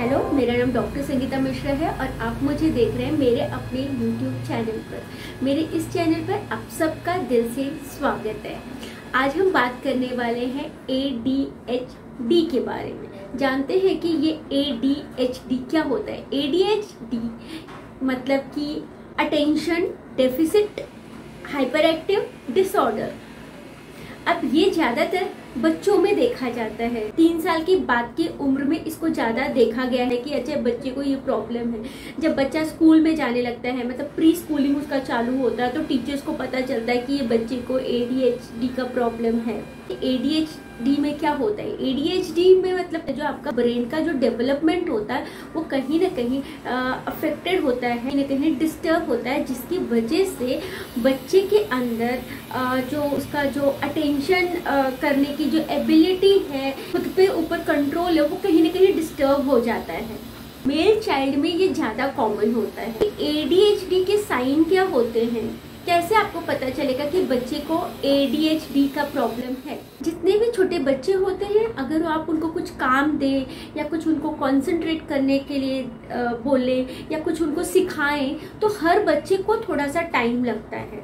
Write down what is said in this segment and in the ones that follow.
Hello मेरा नाम doctor Sangeeta Mishra है और आप मुझे देख रहे हैं मेरे अपने यूट्यूब चैनल पर। मेरे इस चैनल पर आप सबका दिल से स्वागत है। आज हम बात करने वाले हैं ए डी एच डी के बारे में। जानते हैं कि ये ए डी एच डी क्या होता है? ए डी एच डी मतलब कि attention deficit hyper active disorder अब ये ज़्यादातर बच्चों में देखा जाता है। तीन साल की बाद की उम्र में इसको ज़्यादा देखा गया है कि अच्छा बच्चे को ये प्रॉब्लम है। जब बच्चा स्कूल में जाने लगता है मतलब प्री स्कूलिंग उसका चालू होता है तो टीचर्स को पता चलता है कि ये बच्चे को एडीएचडी का प्रॉब्लम है। ए डी में क्या होता है? एडीएचडी में मतलब जो आपका ब्रेन का जो डेवलपमेंट होता है वो कहीं ना कहीं अफेक्टेड होता है कहीं ना कहीं डिस्टर्ब होता है जिसकी वजह से बच्चे के अंदर आ, जो उसका जो अटेंशन करने की जो एबिलिटी है, खुद पे ऊपर कंट्रोल है, वो कहीं ना कहीं डिस्टर्ब हो जाता है। मेल चाइल्ड में ये ज़्यादा कॉमन होता है। एडीएचडी के साइन क्या होते हैं? कैसे आपको पता चलेगा कि बच्चे को एडीएचडी का प्रॉब्लम है? जितने भी छोटे बच्चे होते हैं, अगर आप उनको कुछ काम दें, या कुछ उनको कंसंट्रेट करने के लिए बोले, या कुछ उनको सिखाएँ तो हर बच्चे को थोड़ा सा टाइम लगता है।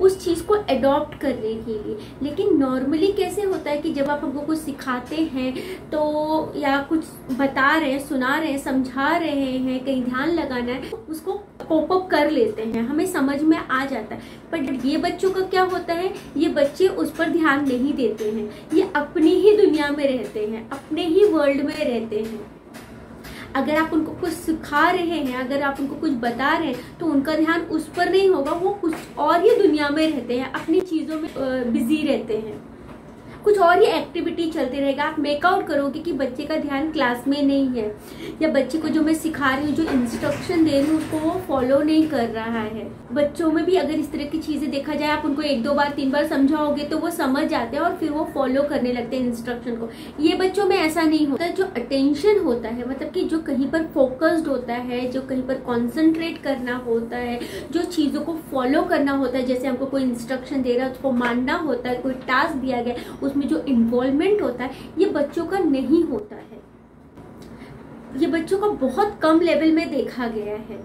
उस चीज़ को अडॉप्ट करने के लिए। लेकिन नॉर्मली कैसे होता है कि जब आप हमको कुछ सिखाते हैं तो या कुछ बता रहे हैं, सुना रहे हैं, समझा रहे हैं, कहीं ध्यान लगाना है, उसको कोप अप कर लेते हैं। हमें समझ में आ जाता है। पर ये बच्चों का क्या होता है? ये बच्चे उस पर ध्यान नहीं देते हैं। ये अपनी ही दुनिया में रहते हैं, अपने ही वर्ल्ड में रहते हैं। अगर आप उनको कुछ सिखा रहे हैं, अगर आप उनको कुछ बता रहे हैं तो उनका ध्यान उस पर नहीं होगा, वो कुछ और ही दुनिया में रहते हैं, अपनी चीज़ों में बिज़ी रहते हैं। कुछ और ही एक्टिविटी चलती रहेगा। आप मेकआउट करोगे कि बच्चे का ध्यान क्लास में नहीं है। या बच्चे को जो मैं सिखा रही हूँ, जो इंस्ट्रक्शन दे रही हूँ, उसको वो फॉलो नहीं कर रहा है। बच्चों में भी अगर इस तरह की चीज़ें देखा जाए, आप उनको एक दो बार, तीन बार समझाओगे तो वो समझ जाते हैं और फिर वो फॉलो करने लगते हैं इंस्ट्रक्शन को। ये बच्चों में ऐसा नहीं होता। जो अटेंशन होता है मतलब कि जो कहीं पर फोकस्ड होता है, जो कहीं पर कॉन्सेंट्रेट करना होता है, जो चीज़ों को फॉलो करना होता है, जैसे हमको कोई इंस्ट्रक्शन दे रहा है, उसको मानना होता है, कोई टास्क दिया गया उसमें जो इन्वॉल्वमेंट होता है, ये बच्चों का नहीं होता है। ये बच्चों का बहुत कम लेवल में देखा गया है।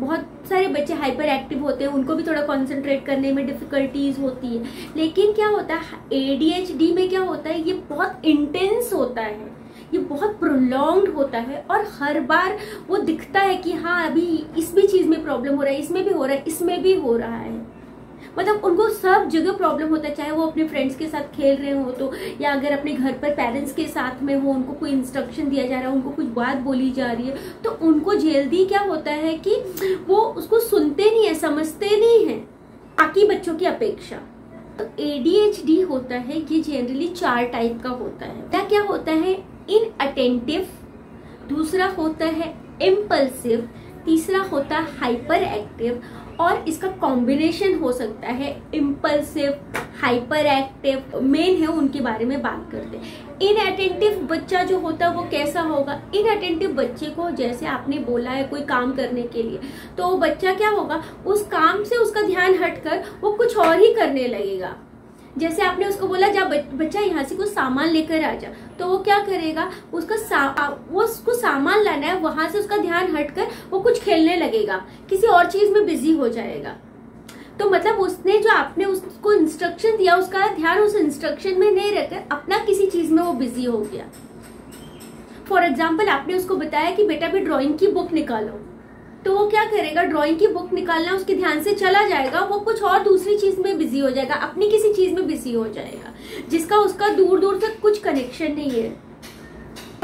बहुत सारे बच्चे हाइपर एक्टिव होते हैं, उनको भी थोड़ा कंसंट्रेट करने में डिफिकल्टीज होती है। लेकिन क्या होता है एडीएचडी में क्या होता है, ये बहुत इंटेंस होता है। ये बहुत प्रोलॉन्ग होता है और हर बार वो दिखता है कि हाँ अभी इस भी चीज़ में प्रॉब्लम हो रहा है, इसमें भी हो रहा है, इसमें भी हो रहा है। मतलब उनको सब जगह प्रॉब्लम होता है, चाहे वो अपने फ्रेंड्स के साथ खेल रहे हो तो या अगर अपने घर पर पेरेंट्स के साथ में हो, उनको कोई इंस्ट्रक्शन दिया जा रहा है, उनको कुछ बात बोली जा रही है तो उनको जल्दी क्या होता है कि वो उसको सुनते नहीं है, समझते नहीं है, बाकी बच्चों की अपेक्षा। तो एडीएचडी होता है, ये जनरली चार टाइप का होता है। क्या क्या होता है? इन अटेंटिव दूसरा होता है इम्पल्सिव तीसरा होता है हाइपर एक्टिव और इसका कॉम्बिनेशन हो सकता है इम्पल्सिव हाइपर एक्टिव मेन है, उनके बारे में बात करते हैं। इन अटेंटिव बच्चा जो होता है, वो कैसा होगा? इन अटेंटिव बच्चे को जैसे आपने बोला है कोई काम करने के लिए तो बच्चा क्या होगा? उस काम से उसका ध्यान हटकर वो कुछ और ही करने लगेगा। जैसे आपने उसको बोला, जा बच्चा, यहाँ से कुछ सामान लेकर आ जा। तो वो क्या करेगा? उसका वो उसको सामान लाना है, वहाँ से उसका ध्यान हटकर वो कुछ खेलने लगेगा। किसी और चीज़ में बिज़ी हो जाएगा। तो मतलब उसने जो आपने उसको इंस्ट्रक्शन दिया, उसका ध्यान उस इंस्ट्रक्शन में नहीं रहकर अपना किसी चीज़ में वो बिज़ी हो गया। फॉर एग्ज़ाम्पल आपने उसको बताया कि, बेटा भी ड्रॉइंग की बुक निकालो। तो वो क्या करेगा? ड्राइंग की बुक निकालना उसके ध्यान से चला जाएगा, वो कुछ और दूसरी चीज़ में बिज़ी हो जाएगा, अपनी किसी चीज़ में बिज़ी हो जाएगा, जिसका उसका दूर दूर तक कुछ कनेक्शन नहीं है।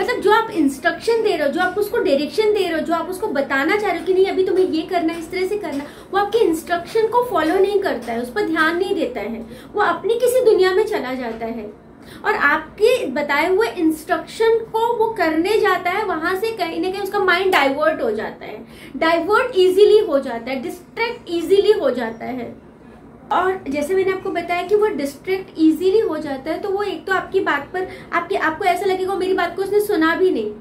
मतलब जो आप इंस्ट्रक्शन दे रहे हो, जो आप उसको डायरेक्शन दे रहे हो, जो आप उसको बताना चाह रहे हो कि नहीं, अभी तुम्हें ये करना है, इस तरह से करना, वो आपके इंस्ट्रक्शन को फॉलो नहीं करता है, उस पर ध्यान नहीं देता है, वो अपनी किसी दुनिया में चला जाता है। और आपके बताए हुए इंस्ट्रक्शन को वो करने जाता है, वहाँ से कहीं ना कहीं उसका माइंड डाइवर्ट हो जाता है। डाइवर्ट इजीली हो जाता है डिस्ट्रैक्ट इजीली हो जाता है। और जैसे मैंने आपको बताया कि वो डिस्ट्रैक्ट इजीली हो जाता है तो वो एक तो आपकी बात पर, आपके, आपको ऐसा लगेगा मेरी बात को उसने सुना भी नहीं।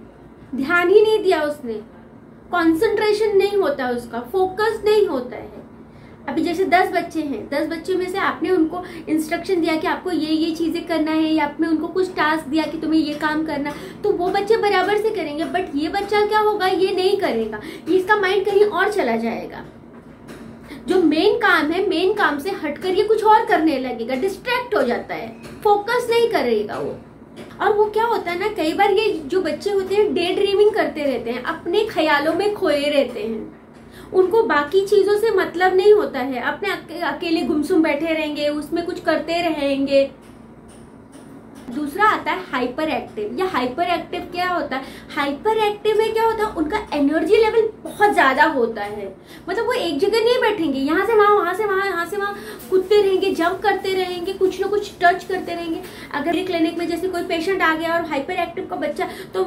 ध्यान ही नहीं दिया उसने। कॉन्सेंट्रेशन नहीं होता उसका फोकस नहीं होता है। अभी जैसे दस बच्चे हैं, दस बच्चों में से आपने उनको इंस्ट्रक्शन दिया कि आपको ये ये चीज़ें करना है, या आपने उनको कुछ टास्क दिया कि तुम्हें ये काम करना तो वो बच्चे बराबर से करेंगे बट ये बच्चा क्या होगा, ये नहीं करेगा इसका माइंड कहीं और चला जाएगा। जो मेन काम है मेन काम से हटकर ये कुछ और करने लगेगा डिस्ट्रैक्ट हो जाता है फोकस नहीं करेगा वो। और वो क्या होता है ना, कई बार ये जो बच्चे होते हैं डे ड्रीमिंग करते रहते हैं, अपने ख्यालों में खोए रहते हैं। उनको बाकी चीज़ों से मतलब नहीं होता है। अपने अकेले गुमसुम बैठे रहेंगे, उसमें कुछ करते रहेंगे। दूसरा आता है हाइपर एक्टिव या हाइपर एक्टिव क्या होता है? हाइपर एक्टिव में क्या होता है? उनका एनर्जी लेवल बहुत ज़्यादा होता है। मतलब वो एक जगह नहीं बैठेंगे। यहाँ से वहाँ वहाँ से वहाँ, यहाँ से वहाँ कूदते रहेंगे जंप करते रहेंगे, कुछ ना कुछ टच करते रहेंगे। अगर क्लिनिक में जैसे कोई पेशेंट आ गया और हाइपर एक्टिव का बच्चा तो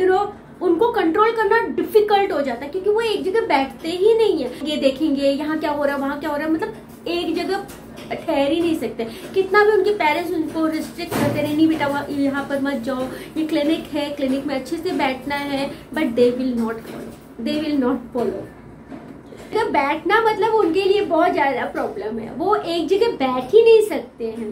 यू नो उनको कंट्रोल करना डिफ़िकल्ट हो जाता है, क्योंकि वो एक जगह बैठते ही नहीं है। ये देखेंगे, यहाँ क्या हो रहा है, वहाँ क्या हो रहा है मतलब एक जगह ठहर ही नहीं सकते। कितना भी उनके पेरेंट्स उनको रिस्ट्रिक्ट करते रहे नहीं बेटा यहाँ पर मत जाओ, ये क्लिनिक है क्लिनिक में अच्छे से बैठना है but they will not follow they will not follow बैठना मतलब उनके लिए बहुत ज़्यादा प्रॉब्लम है। वो एक जगह बैठ ही नहीं सकते हैं।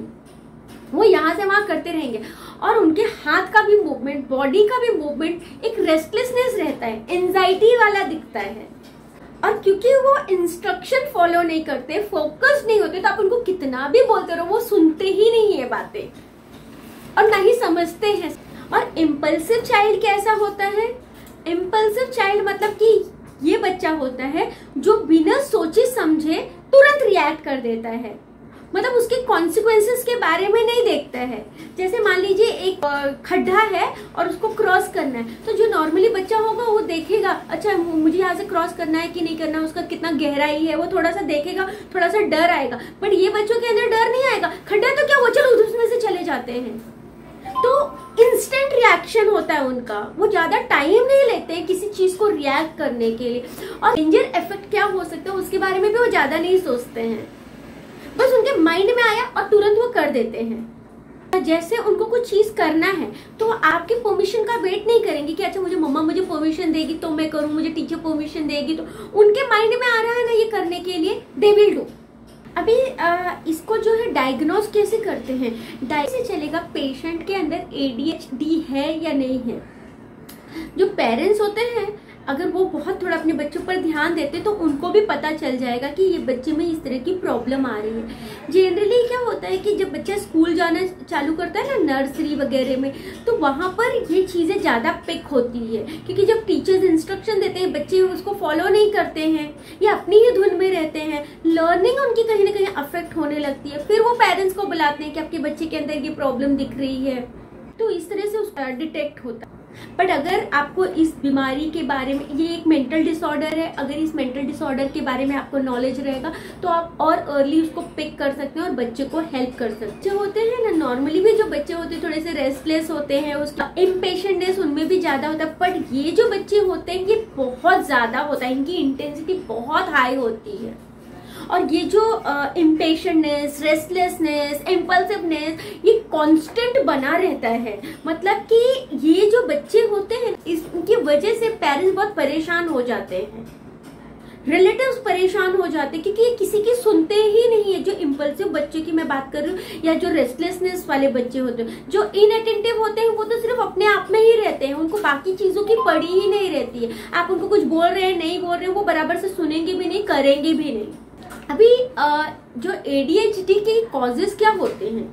वो यहाँ से वहाँ करते रहेंगे। और उनके हाथ का भी मूवमेंट बॉडी का भी मूवमेंट एक रेस्टलेसनेस रहता है एंजाइटी वाला दिखता है। और क्योंकि वो इंस्ट्रक्शन फॉलो नहीं करते फोकस नहीं होते तो आप उनको कितना भी बोलते रहो, वो सुनते ही नहीं है बातें। और ना ही समझते हैं। और इम्पल्सिव चाइल्ड कैसा होता है? इम्पल्सिव चाइल्ड मतलब कि ये बच्चा होता है, जो बिना सोचे समझे तुरंत रिएक्ट कर देता है। मतलब उसके कॉन्सिक्वेंसेस के बारे में नहीं देखता है। जैसे मान लीजिए एक खड्डा है और उसको क्रॉस करना है तो जो नॉर्मली बच्चा होगा वो देखेगा अच्छा मुझे यहाँ से क्रॉस करना है कि नहीं करना उसका कितना गहराई है? वो थोड़ा सा देखेगा, थोड़ा सा डर आएगा। बट ये बच्चों के अंदर डर नहीं आएगा। खड्डा तो क्या, वो चलो उसमें से चले जाते हैं। तो इंस्टेंट रिएक्शन होता है उनका। वो ज़्यादा टाइम नहीं लेते किसी चीज़ को रिएक्ट करने के लिए। और डेंजर इफ़ेक्ट क्या हो सकता है, उसके बारे में भी वो ज़्यादा नहीं सोचते हैं। बस उनके माइंड में आया और तुरंत वो कर देते हैं। जैसे उनको कुछ चीज़ करना है तो आपके परमिशन का वेट नहीं करेंगे कि अच्छा मुझे मम्मा मुझे परमिशन देगी तो मैं करूँ मुझे टीचर परमिशन देगी तो। उनके माइंड में आ रहा है ना ये करने के लिए दे विल डू अभी आ, इसको जो है डायग्नोज कैसे करते हैं? डाय से चलेगा? पेशेंट के अंदर एडीएचडी है या नहीं है? जो पेरेंट्स होते हैं अगर वो बहुत थोड़ा अपने बच्चों पर ध्यान देते तो उनको भी पता चल जाएगा कि ये बच्चे में इस तरह की प्रॉब्लम आ रही है। जनरली क्या होता है कि जब बच्चा स्कूल जाना चालू करता है ना नर्सरी वगैरह में तो वहाँ पर ये चीज़ें ज़्यादा पिक होती है। क्योंकि जब टीचर्स इंस्ट्रक्शन देते हैं, बच्चे उसको फॉलो नहीं करते हैं या अपनी ही धुन में रहते हैं लर्निंग उनकी कहीं ना कहीं अफेक्ट होने लगती है। फिर वो पेरेंट्स को बुलाते हैं कि आपके बच्चे के अंदर ये प्रॉब्लम दिख रही है। तो इस तरह से उसका डिटेक्ट होता है। बट अगर आपको इस बीमारी के बारे में, ये एक मेंटल डिसऑर्डर है, अगर इस मेंटल डिसऑर्डर के बारे में आपको नॉलेज रहेगा तो आप और अर्ली उसको पिक कर सकते हैं और बच्चे को हेल्प कर सकते हैं। होते हैं ना नॉर्मली भी जो बच्चे होते हैं, थोड़े से रेस्टलेस होते हैं, उसका इम्पेशेंटनेस उनमें भी ज़्यादा होता है। बट ये जो बच्चे होते हैं, ये बहुत ज़्यादा होता है, इनकी इंटेंसिटी बहुत हाई होती है। और ये जो इम्पेशनेस रेस्टलेसनेस इम्पल्सिवनेस ये कांस्टेंट बना रहता है। मतलब कि ये जो बच्चे होते हैं इसकी वजह से पेरेंट्स बहुत परेशान हो जाते हैं। रिलेटिव्स परेशान हो जाते हैं, क्योंकि ये किसी की सुनते ही नहीं है। जो इम्पल्सिव बच्चे की मैं बात कर रही हूँ, या जो रेस्टलेसनेस वाले बच्चे होते हैं, जो इनअटेंटिव होते हैं, वो तो सिर्फ़ अपने आप में ही रहते हैं। उनको बाकी चीज़ों की पड़ी ही नहीं रहती है। आप उनको कुछ बोल रहे हैं, नहीं बोल रहे हैं, वो बराबर से सुनेंगे भी नहीं, करेंगे भी नहीं। अभी जो एडीएचडी के कॉजेस क्या होते हैं?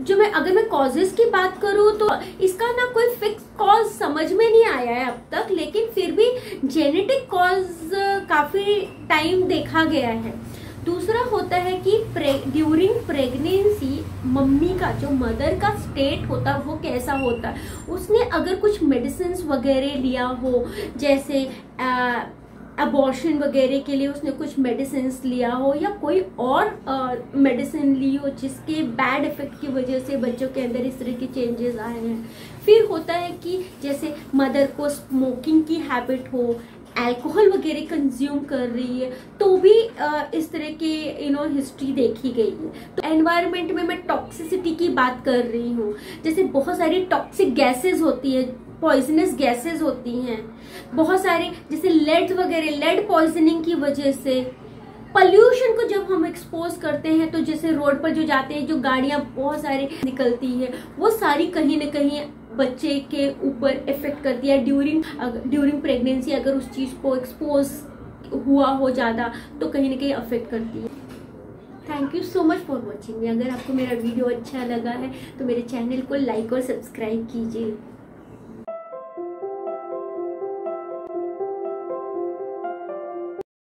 जो मैं अगर मैं कॉजेस की बात करूँ तो इसका ना कोई फिक्स कॉज समझ में नहीं आया है अब तक लेकिन फिर भी जेनेटिक कॉज काफ़ी टाइम देखा गया है। दूसरा होता है कि ड्यूरिंग प्रेगनेंसी मम्मी का जो मदर का स्टेट होता है वो कैसा होता? है उसने अगर कुछ मेडिसिन वगैरह लिया हो जैसे आ, अबॉर्शन वगैरह के लिए उसने कुछ मेडिसिन लिया हो या कोई और मेडिसिन ली हो जिसके बैड इफ़ेक्ट की वजह से बच्चों के अंदर इस तरह के चेंजेस आए हैं? फिर होता है कि जैसे मदर को स्मोकिंग की हैबिट हो अल्कोहल वगैरह कंज्यूम कर रही है तो भी इस तरह के यू नो हिस्ट्री देखी गई है। तो एनवायरनमेंट में मैं टॉक्सिसिटी की बात कर रही हूँ। जैसे बहुत सारी टॉक्सिक गैसेस होती है पॉइजनस गैसेस होती हैं। बहुत सारे, जैसे लेड वगैरह लेड पॉइजनिंग की वजह से पॉल्यूशन को जब हम एक्सपोज करते हैं तो जैसे रोड पर जो जाते हैं, जो गाड़ियाँ बहुत सारे निकलती है, वो सारी कहीं ना कहीं बच्चे के ऊपर इफ़ेक्ट करती है। ड्यूरिंग ड्यूरिंग प्रेगनेंसी अगर उस चीज़ को एक्सपोज हुआ हो ज़्यादा तो कहीं ना कहीं अफेक्ट करती है। Thank you so much for watching अगर आपको मेरा वीडियो अच्छा लगा है तो मेरे चैनल को लाइक और सब्सक्राइब कीजिए।